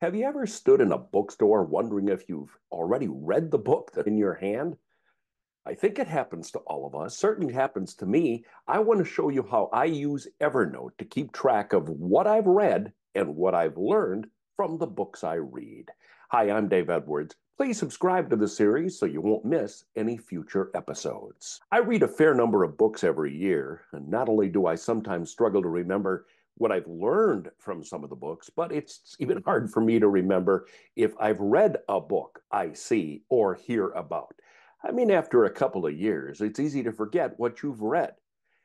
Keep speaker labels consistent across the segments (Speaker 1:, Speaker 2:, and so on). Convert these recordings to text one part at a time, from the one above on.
Speaker 1: Have you ever stood in a bookstore wondering if you've already read the book that's in your hand? I think it happens to all of us, certainly happens to me. I want to show you how I use Evernote to keep track of what I've read and what I've learned from the books I read. Hi, I'm Dave Edwards. Please subscribe to the series so you won't miss any future episodes. I read a fair number of books every year, and not only do I sometimes struggle to remember what I've learned from some of the books, but it's even mm-hmm. hard for me to remember if I've read a book I see or hear about. I mean, after a couple of years, it's easy to forget what you've read.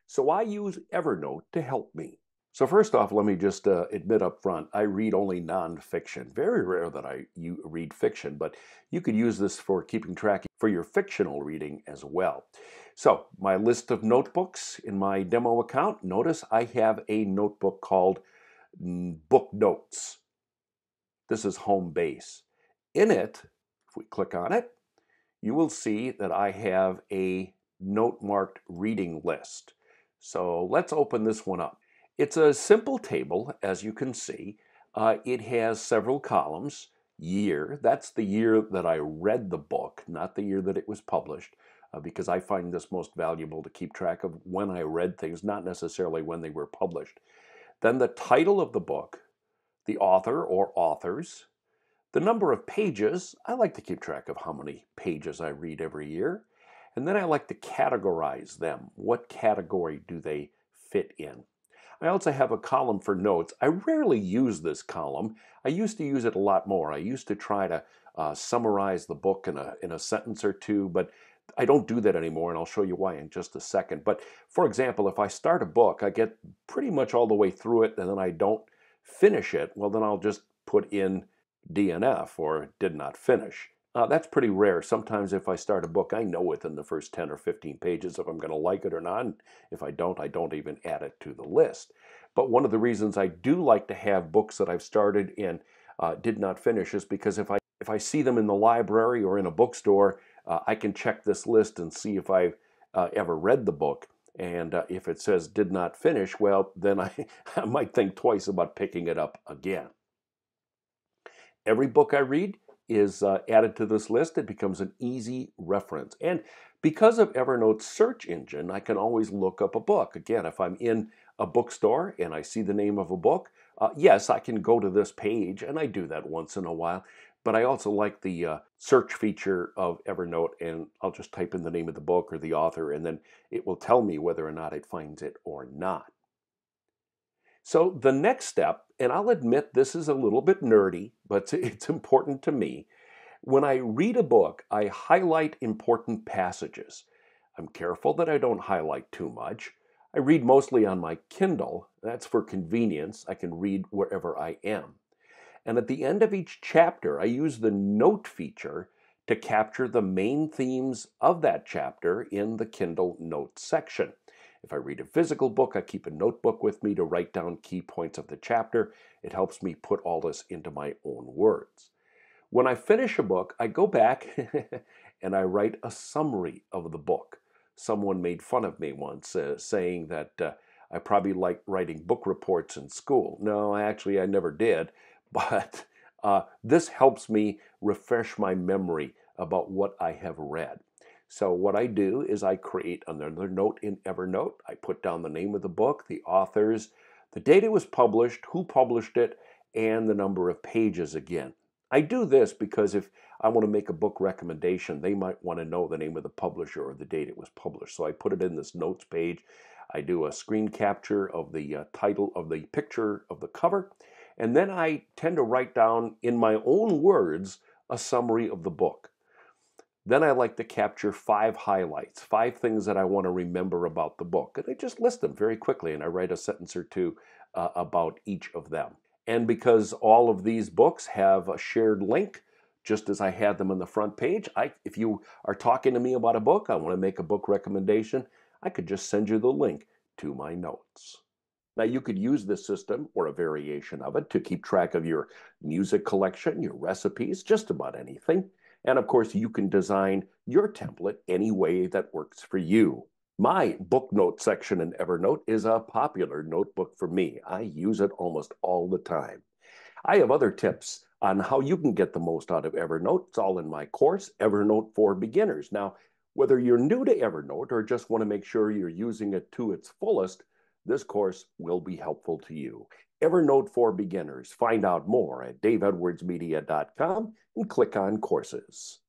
Speaker 1: So I use Evernote to help me. So first off, let me just uh, admit up front, I read only nonfiction. Very rare that I you read fiction, but you could use this for keeping track for your fictional reading as well. So my list of notebooks in my demo account, notice I have a notebook called Book Notes. This is home base. In it, if we click on it, you will see that I have a note marked reading list. So let's open this one up. It's a simple table, as you can see. Uh, it has several columns. Year, that's the year that I read the book, not the year that it was published, uh, because I find this most valuable to keep track of when I read things, not necessarily when they were published. Then the title of the book, the author or authors, the number of pages. I like to keep track of how many pages I read every year. And then I like to categorize them. What category do they fit in? I also have a column for notes. I rarely use this column. I used to use it a lot more. I used to try to uh, summarize the book in a, in a sentence or two, but I don't do that anymore, and I'll show you why in just a second. But for example, if I start a book, I get pretty much all the way through it, and then I don't finish it, well, then I'll just put in DNF or did not finish. Uh, that's pretty rare. Sometimes if I start a book, I know within the first 10 or 15 pages if I'm going to like it or not. If I don't, I don't even add it to the list. But one of the reasons I do like to have books that I've started and uh, did not finish is because if I if I see them in the library or in a bookstore, uh, I can check this list and see if I've uh, ever read the book. And uh, if it says did not finish, well, then I, I might think twice about picking it up again. Every book I read is uh, added to this list, it becomes an easy reference. And because of Evernote's search engine, I can always look up a book. Again, if I'm in a bookstore and I see the name of a book, uh, yes, I can go to this page, and I do that once in a while. But I also like the uh, search feature of Evernote, and I'll just type in the name of the book or the author, and then it will tell me whether or not it finds it or not. So the next step, and I'll admit this is a little bit nerdy, but it's important to me. When I read a book, I highlight important passages. I'm careful that I don't highlight too much. I read mostly on my Kindle. That's for convenience. I can read wherever I am. And at the end of each chapter, I use the note feature to capture the main themes of that chapter in the Kindle Notes section. If I read a physical book, I keep a notebook with me to write down key points of the chapter. It helps me put all this into my own words. When I finish a book, I go back and I write a summary of the book. Someone made fun of me once uh, saying that uh, I probably like writing book reports in school. No, actually, I never did, but uh, this helps me refresh my memory about what I have read. So what I do is I create another note in Evernote. I put down the name of the book, the authors, the date it was published, who published it, and the number of pages again. I do this because if I want to make a book recommendation, they might want to know the name of the publisher or the date it was published. So I put it in this notes page. I do a screen capture of the uh, title of the picture of the cover, and then I tend to write down in my own words a summary of the book. Then I like to capture five highlights, five things that I want to remember about the book. And I just list them very quickly and I write a sentence or two uh, about each of them. And because all of these books have a shared link, just as I had them on the front page, I, if you are talking to me about a book, I want to make a book recommendation, I could just send you the link to my notes. Now, you could use this system or a variation of it to keep track of your music collection, your recipes, just about anything. And of course, you can design your template any way that works for you. My book note section in Evernote is a popular notebook for me. I use it almost all the time. I have other tips on how you can get the most out of Evernote. It's all in my course, Evernote for Beginners. Now, whether you're new to Evernote or just want to make sure you're using it to its fullest, this course will be helpful to you. Evernote for Beginners. Find out more at daveedwardsmedia.com and click on courses.